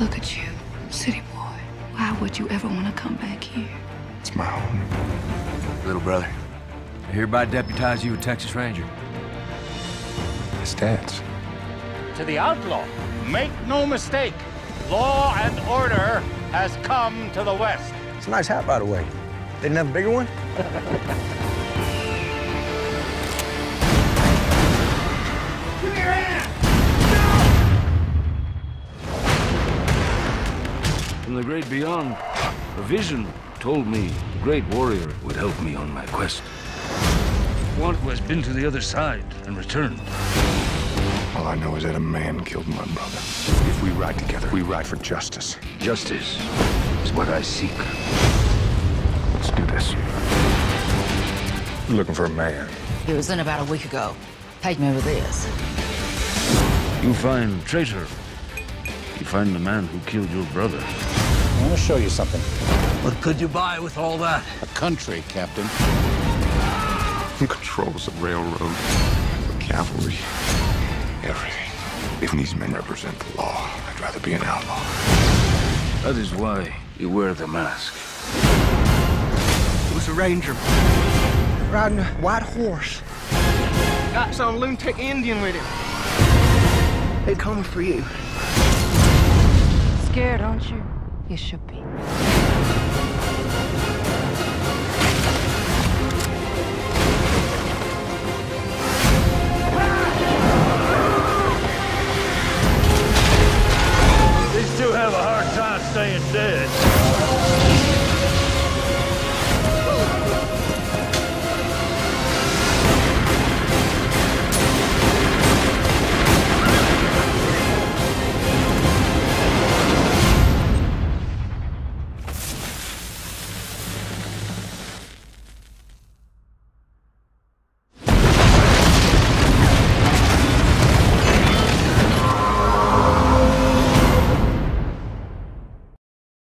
look at you, city boy. Why would you ever want to come back here? It's my home. Little brother, I hereby deputize you a Texas Ranger. It's Dad's. To the outlaw, make no mistake, law and order has come to the West. It's a nice hat, by the way. Didn't have a bigger one? the great beyond, a vision told me the great warrior would help me on my quest. One who has been to the other side and returned. All I know is that a man killed my brother. If we ride together, we ride for justice. Justice is what I seek. Let's do this. We're looking for a man. He was in about a week ago. Paid me with this. You find traitor. You find the man who killed your brother. I want to show you something. What could you buy with all that? A country, Captain. He controls the railroad, the cavalry, everything. If these men represent the law, I'd rather be an outlaw. That is why you wear the mask. It was a ranger. Riding a white horse. Got some lunatic Indian with him. They're coming for you. Scared, aren't you? You should be. These two have a hard time staying dead.